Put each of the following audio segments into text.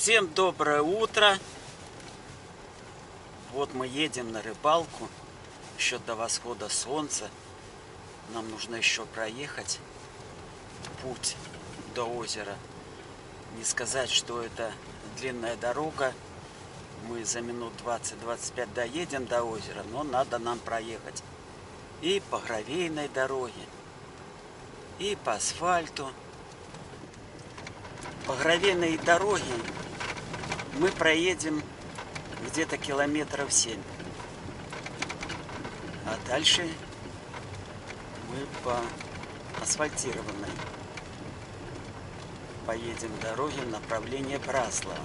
Всем доброе утро. Вот мы едем на рыбалку. Еще до восхода солнца. Нам нужно еще проехать путь до озера. Не сказать, что это длинная дорога. Мы за минут 20-25 доедем до озера, но надо нам проехать и по гравийной дороге, и по асфальту. По гравийной дороге мы проедем где-то километров 7. А дальше мы по асфальтированной поедем дороге в направлении Браслова.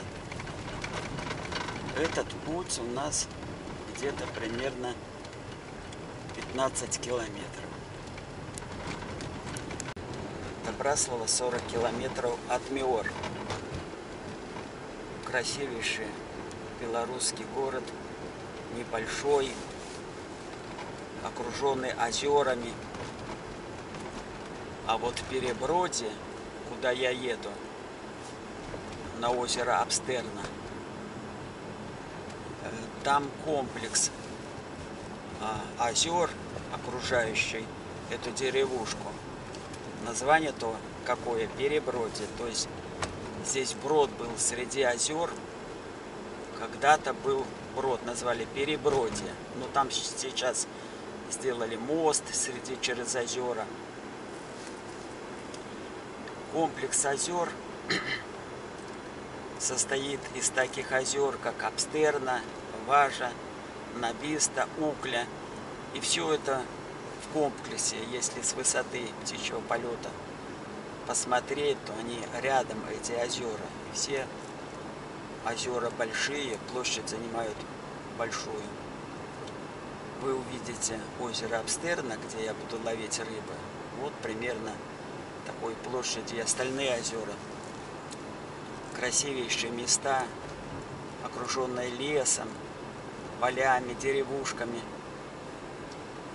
Этот путь у нас где-то примерно 15 километров. До Браслова 40 километров от Миор. Красивейший белорусский город, небольшой, окруженный озерами. А вот в Переброде, куда я еду, на озеро Абстерна, э, там комплекс а, озер, окружающий эту деревушку. Название то какое? Перебродье. То есть здесь брод был среди озер. Когда-то был брод, назвали Перебродье. Но там сейчас сделали мост среди через озера. Комплекс озер состоит из таких озер, как Абстерна, Важа, Набиста, Укля. И все это в комплексе, если с высоты птичьего полета посмотреть, то они рядом, эти озера. Все озера большие, площадь занимают большую. Вы увидите озеро Абстерна, где я буду ловить рыбы. Вот примерно такой площади и остальные озера. Красивейшие места, окруженные лесом, полями, деревушками.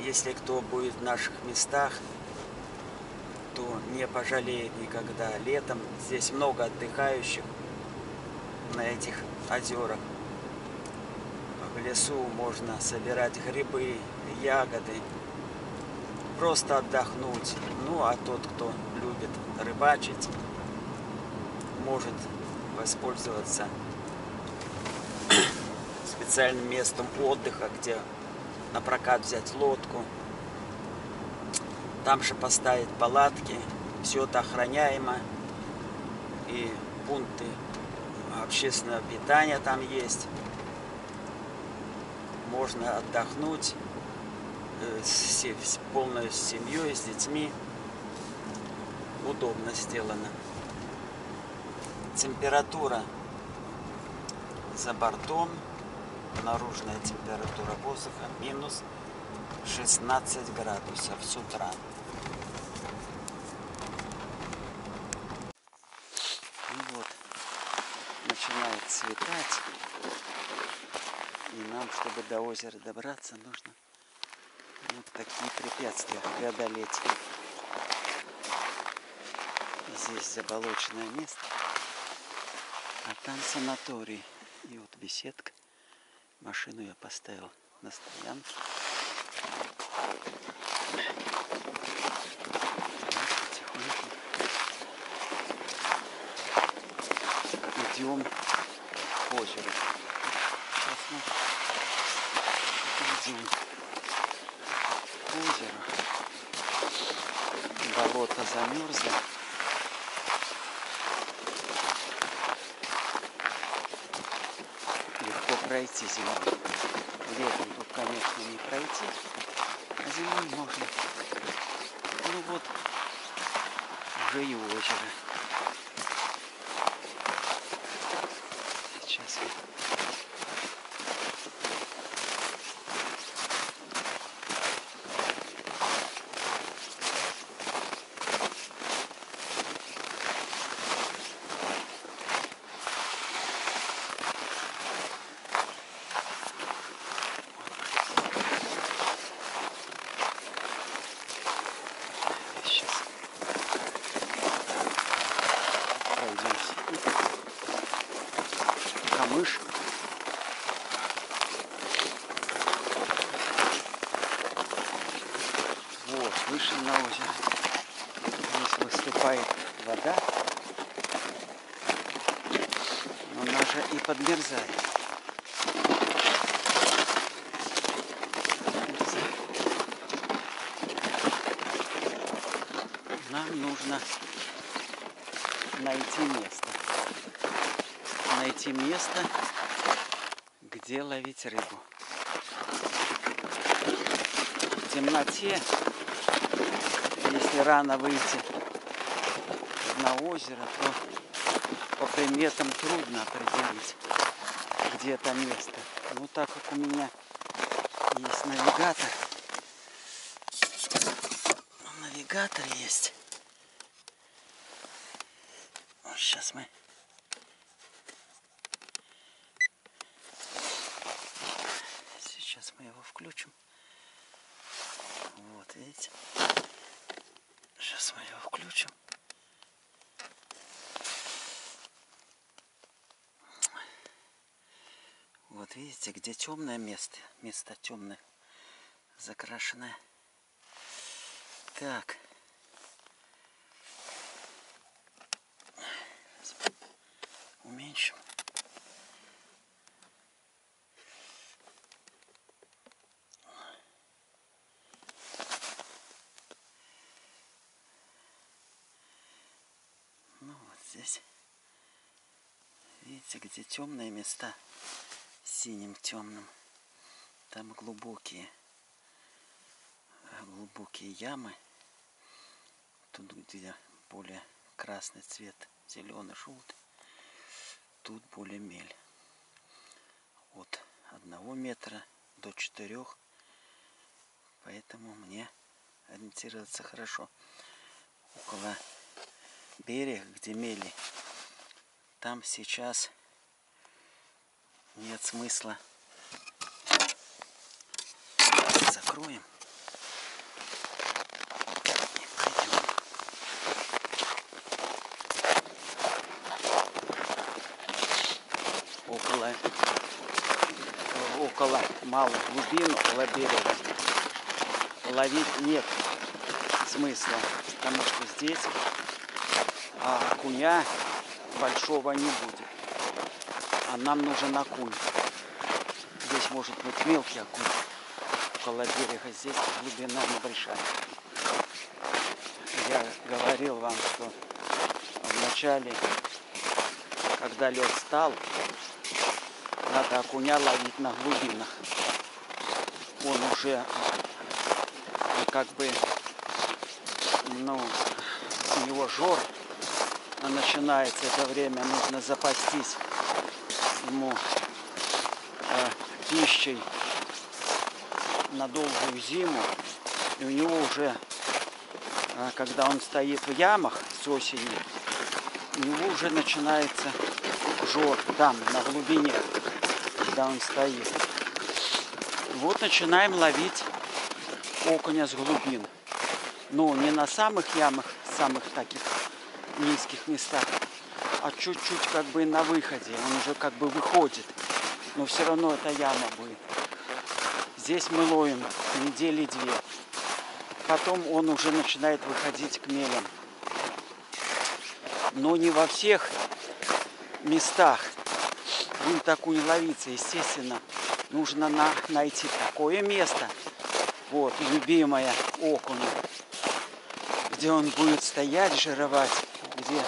Если кто будет в наших местах, то не пожалеет никогда. Летом здесь много отдыхающих на этих озерах. В лесу можно собирать грибы, ягоды, просто отдохнуть. Ну а тот, кто любит рыбачить, может воспользоваться специальным местом отдыха, где на прокат взять лодку. Там же поставить палатки, все это охраняемо. И пункты общественного питания там есть. Можно отдохнуть э, с, с полной семьей, с детьми. Удобно сделано. Температура за бортом наружная температура воздуха минус 16 градусов с утра. И вот, начинает светать. И нам, чтобы до озера добраться, нужно вот такие препятствия преодолеть. Здесь заболоченное место, а там санаторий. И вот беседка. Машину я поставил на стоянке. Идем к озеру. Сейчас мы идем к озеру. Болото замерзло. пройти зимой. Летом тут, конечно, не пройти, а зимой можно. Ну вот, уже и озеро. Подмерзает. Нам нужно найти место. Найти место, где ловить рыбу. В темноте, если рано выйти на озеро, то по приметам трудно определить, где это место. Ну, так как у меня есть навигатор, навигатор есть, Сейчас мы Сейчас мы его включим. Вот, видите? Сейчас мы его включим. Вот видите, где темное место. Место темное, закрашенное. Так. уменьшим. Ну вот здесь. Видите, где темные места синим темным. Там глубокие глубокие ямы. Тут где более красный цвет, зеленый, желтый тут более мель. От одного метра до четырех. Поэтому мне ориентироваться хорошо. Около берега, где мели, там сейчас нет смысла. Закроем. около, около малых глубин, около берега ловить нет смысла, потому что здесь а, окуня большого не будет. А нам нужен окунь. Здесь может быть мелкий окунь около берега, здесь глубина небольшая. Я говорил вам, что в начале, когда лед стал, надо окуня ловить на глубинах. Он уже как бы, ну, у него жор начинается это время, нужно запастись ему пищей на долгую зиму. И у него уже, когда он стоит в ямах с осени, у него уже начинается жор там, на глубине когда он стоит. Вот начинаем ловить окуня с глубин. Но не на самых ямах, самых таких низких местах, а чуть-чуть как бы на выходе. Он уже как бы выходит. Но все равно это яма будет. Здесь мы ловим недели две. Потом он уже начинает выходить к мелям. Но не во всех местах будем такую ловиться, естественно, нужно на, найти такое место, вот, любимое окуня, где он будет стоять, жировать, где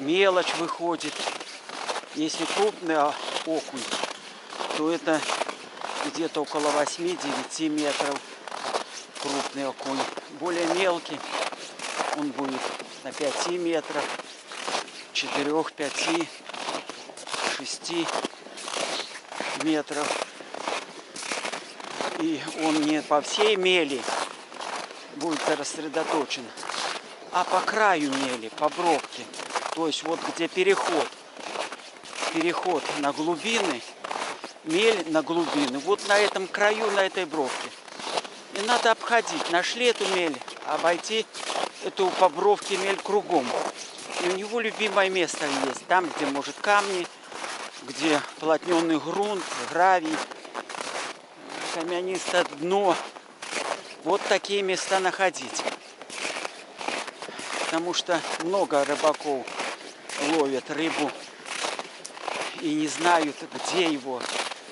мелочь выходит. Если крупный окунь, то это где-то около 8-9 метров крупный окунь. Более мелкий он будет на 5 метров, 4-5 6 метров. И он не по всей мели будет рассредоточен, а по краю мели, по бровке. То вот где переход, переход на глубины, мель на глубины, вот на этом краю, на этой бровке. И надо обходить. Нашли эту мель, обойти эту по бровке мель кругом. И у него любимое место есть. Там, где может камни, где плотненный грунт, гравий, камянистое дно. Вот такие места находить. Потому что много рыбаков ловят рыбу и не знают, где его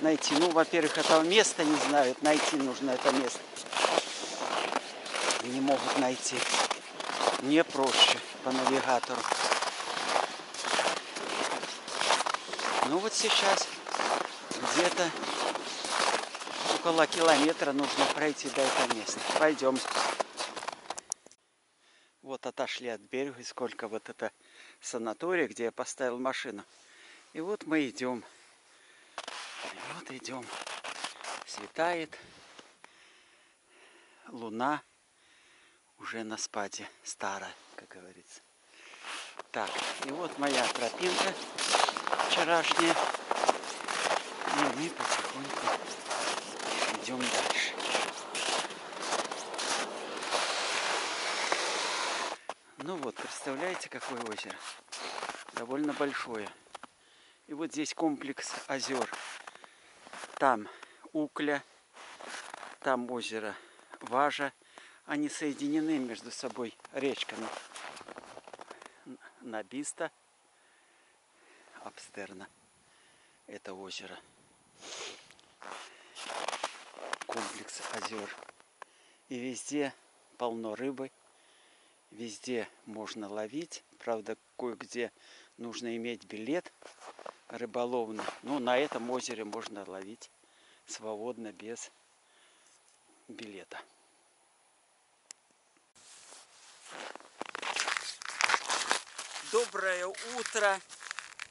найти. Ну, во-первых, этого места не знают, найти нужно это место. Не могут найти. Мне проще по навигатору. Ну вот сейчас где-то около километра нужно пройти до этого места. Пойдем. Отошли от берега, сколько вот это санатория, где я поставил машину. И вот мы идем. И вот идем. Светает. Луна уже на спаде. Старая, как говорится. Так, и вот моя тропинка вчерашняя. И мы потихоньку идем дальше. Ну вот, представляете, какое озеро? Довольно большое. И вот здесь комплекс озер. Там Укля, там озеро Важа. Они соединены между собой речками. Набиста Абстерна. Это озеро. Комплекс озер. И везде полно рыбы. Везде можно ловить. Правда, кое-где нужно иметь билет рыболовный. Но на этом озере можно ловить свободно, без билета. Доброе утро!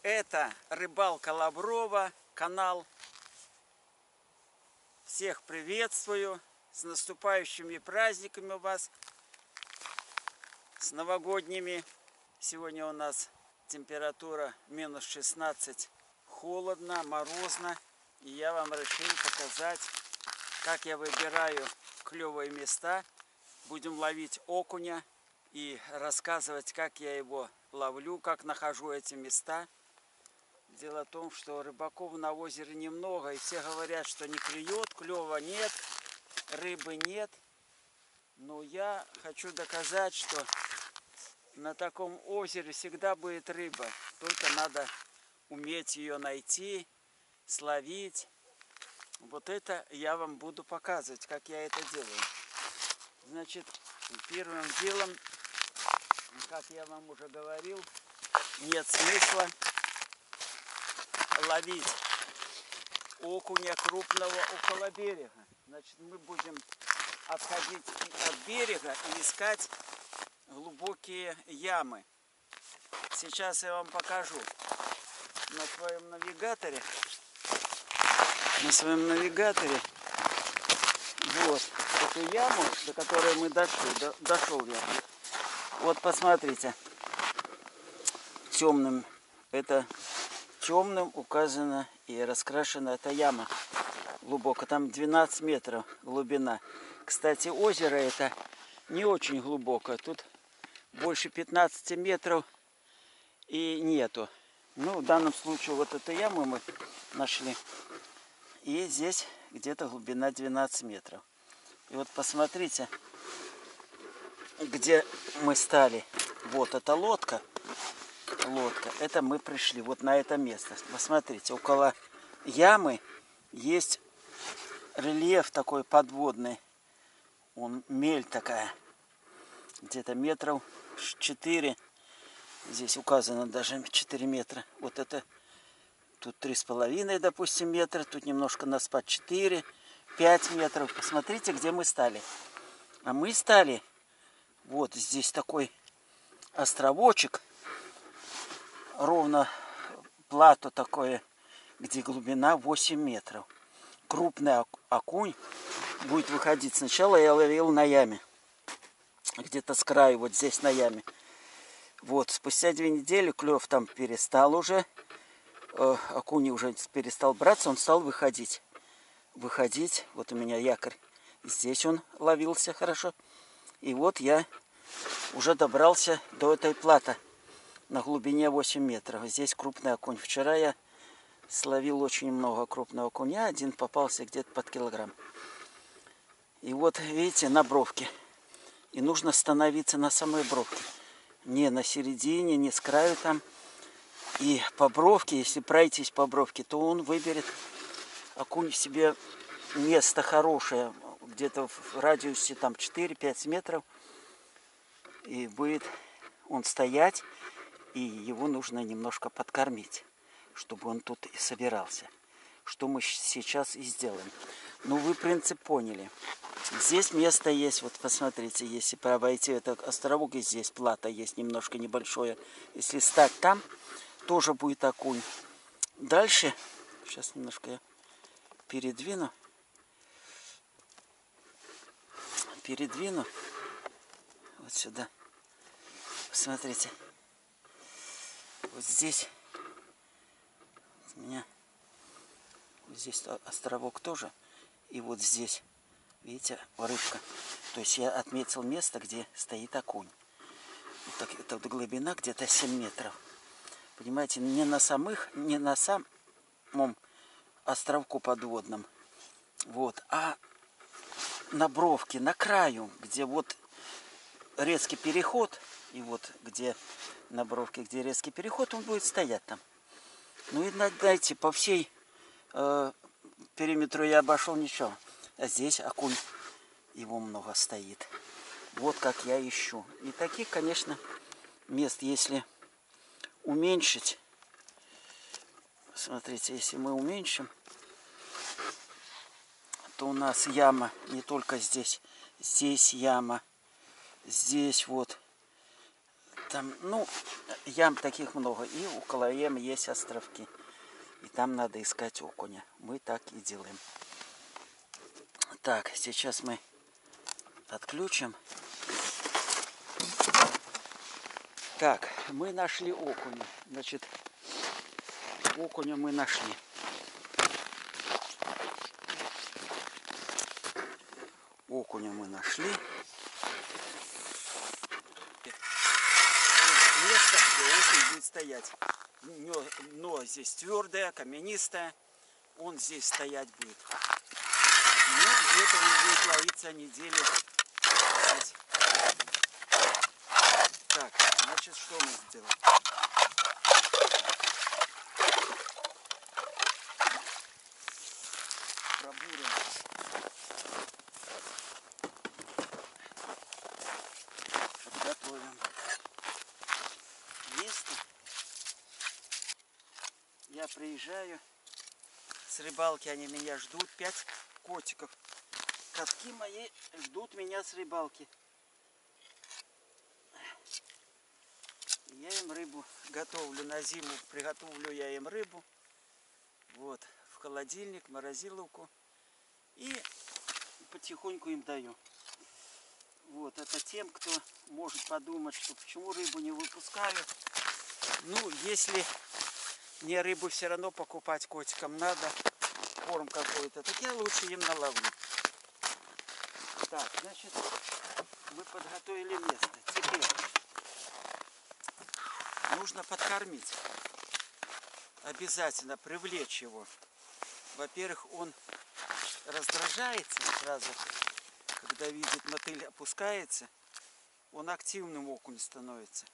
Это Рыбалка Лаврова, канал. Всех приветствую. С наступающими праздниками у вас. С новогодними. Сегодня у нас температура минус 16. Холодно, морозно. И я вам решил показать, как я выбираю клевые места. Будем ловить окуня и рассказывать, как я его ловлю, как нахожу эти места. Дело в том, что рыбаков на озере немного, и все говорят, что не клюет, клева нет, рыбы нет. Но я хочу доказать, что на таком озере всегда будет рыба. Только надо уметь ее найти, словить. Вот это я вам буду показывать, как я это делаю. Значит, первым делом, как я вам уже говорил, нет смысла ловить окуня крупного около берега. Значит, мы будем отходить от берега и искать глубокие ямы. Сейчас я вам покажу на своем навигаторе. На своем навигаторе вот эту яму, до которой мы дошли. До, дошел я. Вот посмотрите. Темным это темным указана и раскрашена эта яма глубоко. Там 12 метров глубина. Кстати, озеро это не очень глубоко. Тут больше 15 метров и нету. Ну, в данном случае вот эту яму мы нашли. И здесь где-то глубина 12 метров. И вот посмотрите, где мы стали. Вот эта лодка лодка. Это мы пришли вот на это место. Посмотрите, около ямы есть рельеф такой подводный. Он мель такая. Где-то метров 4. Здесь указано даже 4 метра. Вот это тут 3,5, допустим, метра. Тут немножко на спад 4, 5 метров. Посмотрите, где мы стали. А мы стали вот здесь такой островочек ровно плато такое, где глубина 8 метров. Крупный окунь будет выходить. Сначала я ловил на яме. Где-то с краю, вот здесь на яме. Вот, спустя две недели клев там перестал уже. Э, окунь уже перестал браться, он стал выходить. Выходить. Вот у меня якорь. Здесь он ловился хорошо. И вот я уже добрался до этой платы на глубине 8 метров. Здесь крупный окунь. Вчера я Словил очень много крупного окуня. Один попался где-то под килограмм. И вот, видите, на бровке. И нужно становиться на самой бровке. Не на середине, не с краю там. И по бровке, если пройтись по бровке, то он выберет окунь себе место хорошее, где-то в радиусе там 4-5 метров. И будет он стоять, и его нужно немножко подкормить, чтобы он тут и собирался. Что мы сейчас и сделаем. Ну, вы принцип поняли. Здесь место есть, вот посмотрите, если обойти этот островок, и здесь плата есть немножко небольшое. Если стать там, тоже будет окунь. Дальше, сейчас немножко я передвину. Передвину вот сюда. Посмотрите. Вот здесь у меня здесь островок тоже. И вот здесь, видите, рыбка. То есть я отметил место, где стоит окунь. Вот так, это глубина где-то 7 метров. Понимаете, не на самых, не на самом островку подводном, вот, а на бровке, на краю, где вот резкий переход, и вот где на бровке, где резкий переход, он будет стоять там. Ну и дайте по всей э, периметру я обошел ничего. А здесь окунь, его много стоит. Вот как я ищу. И таких, конечно, мест, если уменьшить, смотрите, если мы уменьшим, то у нас яма не только здесь, здесь яма, здесь вот, там, ну, ям таких много. И около ям есть островки. И там надо искать окуня. Мы так и делаем. Так, сейчас мы отключим. Так, мы нашли окуня. Значит, окуня мы нашли. Окуня мы нашли. Место, где окунь будет стоять. Но здесь твердое, каменистое. Он здесь стоять будет. Ну, где-то он будет ловиться недели Так, значит, что мы сделаем? Приезжаю с рыбалки, они меня ждут. Пять котиков. Катки мои ждут меня с рыбалки. Я им рыбу готовлю на зиму, приготовлю я им рыбу. Вот, в холодильник, морозиловку. И потихоньку им даю. Вот, это тем, кто может подумать, что почему рыбу не выпускаю. Ну, если мне рыбу все равно покупать котикам надо, корм какой-то, так я лучше им наловлю. Так, значит, мы подготовили место. Теперь нужно подкормить. Обязательно привлечь его. Во-первых, он раздражается сразу, когда видит мотыль опускается. Он активным окунь становится.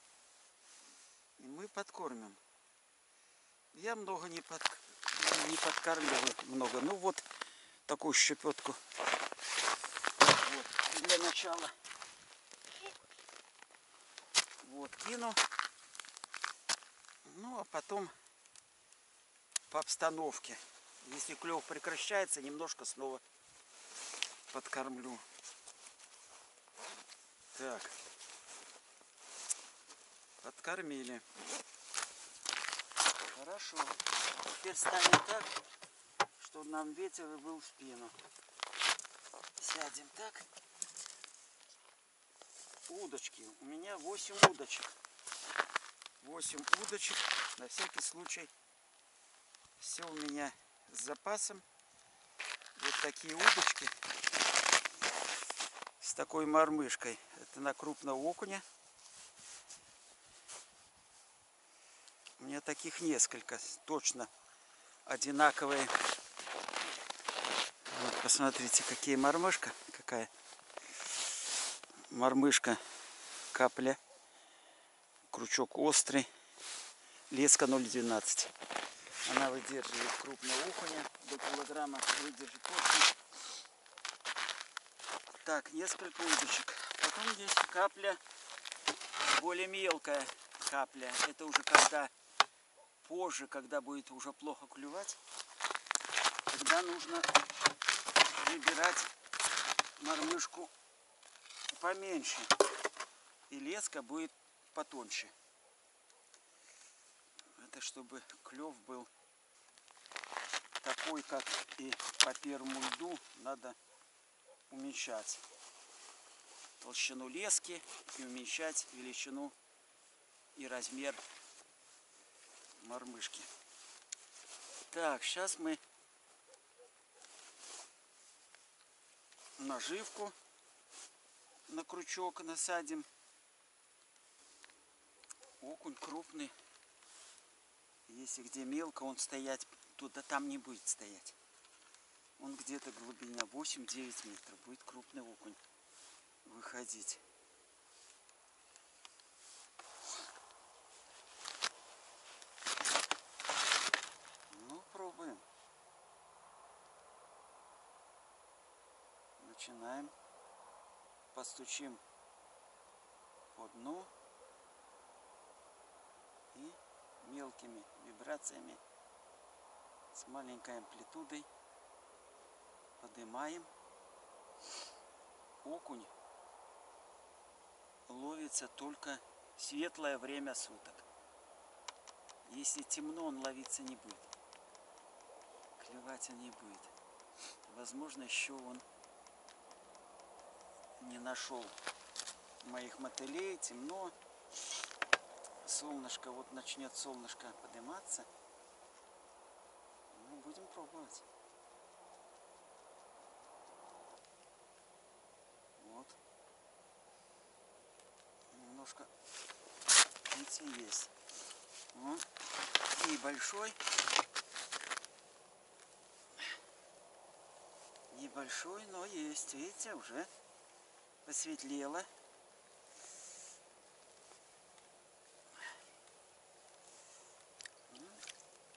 И мы подкормим. Я много не, под... не подкармливаю, много. Ну вот такую щепетку. Вот, для начала. Вот, кину. Ну, а потом по обстановке. Если клев прекращается, немножко снова подкормлю. Так. Подкормили. Хорошо. Теперь станем так, чтобы нам ветер был в спину. Сядем так. Удочки. У меня 8 удочек. 8 удочек. На всякий случай все у меня с запасом. Вот такие удочки с такой мормышкой. Это на крупного окуня. Меня таких несколько, точно одинаковые. Вот, посмотрите, какие мормышка, какая мормышка, капля, крючок острый, леска 0,12. Она выдерживает крупного ухуня, до килограмма выдержит точно. Так, несколько удочек. Потом есть капля, более мелкая капля. Это уже когда позже, когда будет уже плохо клювать, тогда нужно выбирать мормышку поменьше. И леска будет потоньше. Это чтобы клев был такой, как и по первому льду, надо уменьшать толщину лески и уменьшать величину и размер мормышки. Так, сейчас мы наживку на крючок насадим. Окунь крупный. Если где мелко, он стоять туда там не будет стоять. Он где-то глубина 8-9 метров. Будет крупный окунь выходить. Ну, пробуем. Начинаем. Постучим по дну и мелкими вибрациями с маленькой амплитудой поднимаем окунь ловится только светлое время суток. Если темно, он ловиться не будет. Клевать он не будет. Возможно, еще он не нашел моих мотылей, темно. Солнышко, вот начнет солнышко подниматься. Ну, будем пробовать. Вот. Немножко видите, есть. Вот. Небольшой. Небольшой, но есть. Видите, уже посветлело.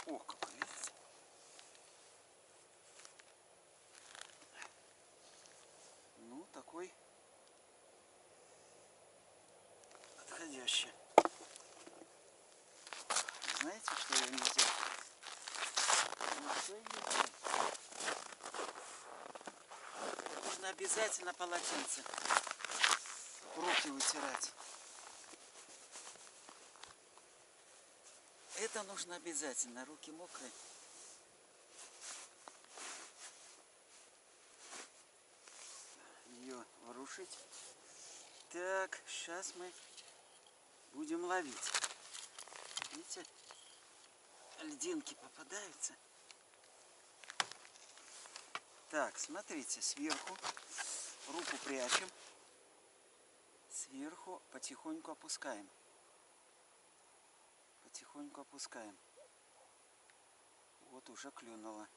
Ох, какой, видите? Ну, такой подходящий. Знаете, что я не взял? Ну, что я не взял? Нужно обязательно полотенце руки вытирать. Это нужно обязательно, руки мокрые. Ее ворушить. Так, сейчас мы будем ловить. Видите, льдинки попадаются. Так, смотрите, сверху руку прячем, сверху потихоньку опускаем. Потихоньку опускаем. Вот уже клюнуло.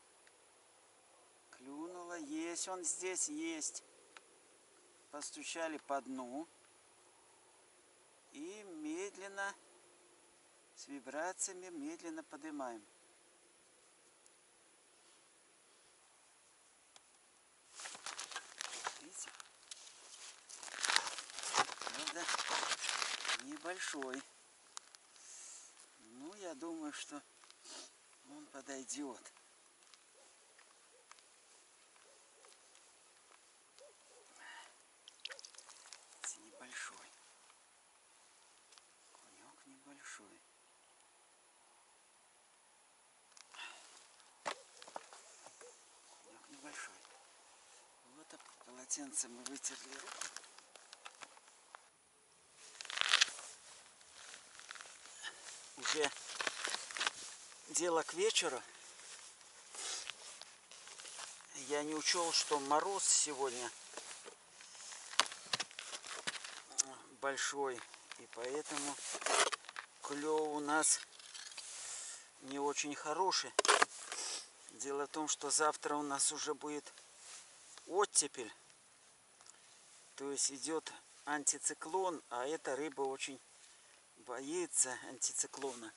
Клюнуло, есть он здесь, есть. Постучали по дну. И медленно, с вибрациями, медленно поднимаем. Видите? Правда, небольшой. Ну, я думаю, что он подойдет. Небольшой. Конек небольшой. Конек небольшой. Вот полотенце мы вытерли руку. Уже дело к вечеру. Я не учел, что мороз сегодня большой. И поэтому клев у нас не очень хороший. Дело в том, что завтра у нас уже будет оттепель. То есть идет антициклон, а эта рыба очень боится антициклона.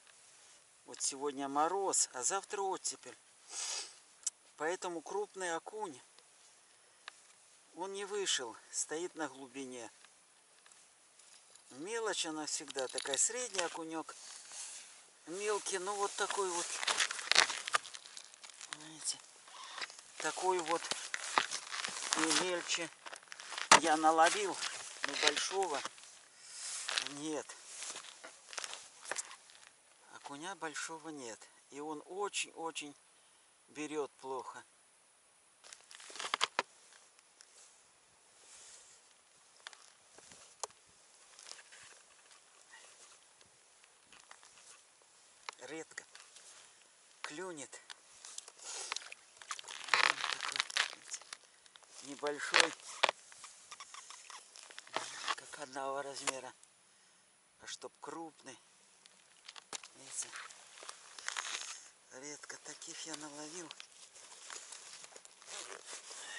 Вот сегодня мороз, а завтра оттепель. Поэтому крупный окунь, он не вышел, стоит на глубине. Мелочь она всегда такая, средний окунек, мелкий, ну вот такой вот, знаете, такой вот и мельче я наловил, но большого нет. Окуня большого нет. И он очень-очень берет плохо. Редко клюнет. небольшой, как одного размера, а чтоб крупный. Редко таких я наловил.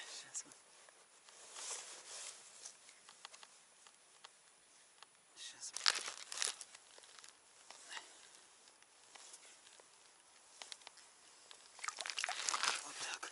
Сейчас мы Сейчас Вот так.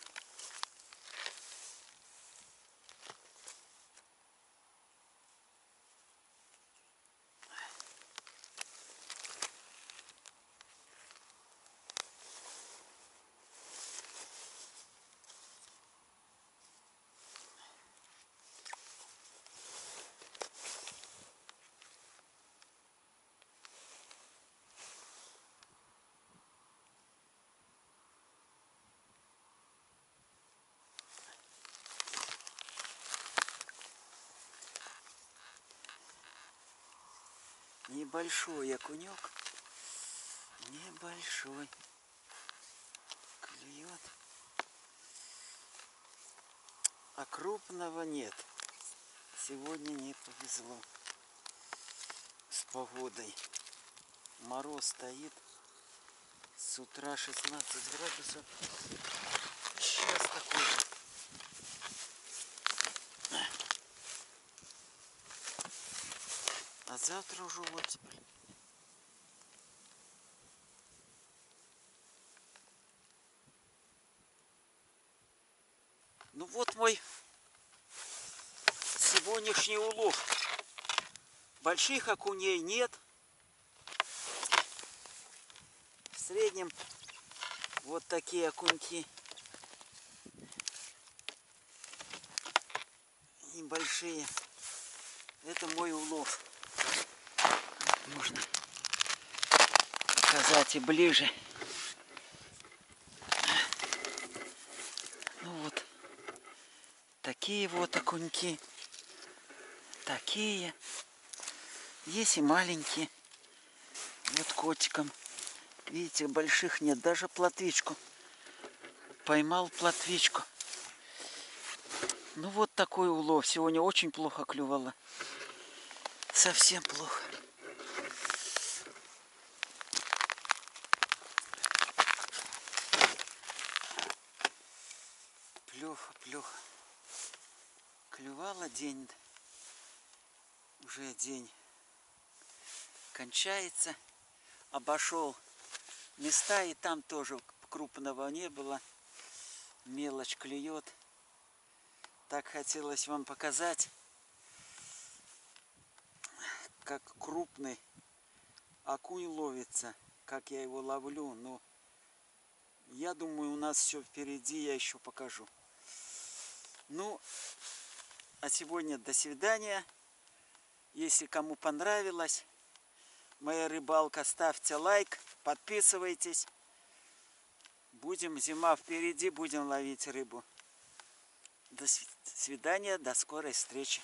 Небольшой окунек. Небольшой. Клюет. А крупного нет. Сегодня не повезло. С погодой. Мороз стоит. С утра 16 градусов. Сейчас такой же. А завтра уже оттепель. Ну вот мой сегодняшний улов. Больших окуней нет. В среднем вот такие окуньки. Небольшие. Это мой улов можно показать и ближе. Ну вот, такие вот окуньки, такие. Есть и маленькие. Вот котиком. Видите, больших нет. Даже плотвичку. Поймал плотвичку. Ну вот такой улов. Сегодня очень плохо клювало. Совсем плохо. Плюха, плюха. Клювала день. Уже день кончается. Обошел места, и там тоже крупного не было. Мелочь клюет. Так хотелось вам показать, как крупный окунь ловится, как я его ловлю. Но я думаю, у нас все впереди, я еще покажу. Ну, а сегодня до свидания. Если кому понравилось моя рыбалка, ставьте лайк, подписывайтесь. Будем, зима впереди, будем ловить рыбу. До свидания, до скорой встречи.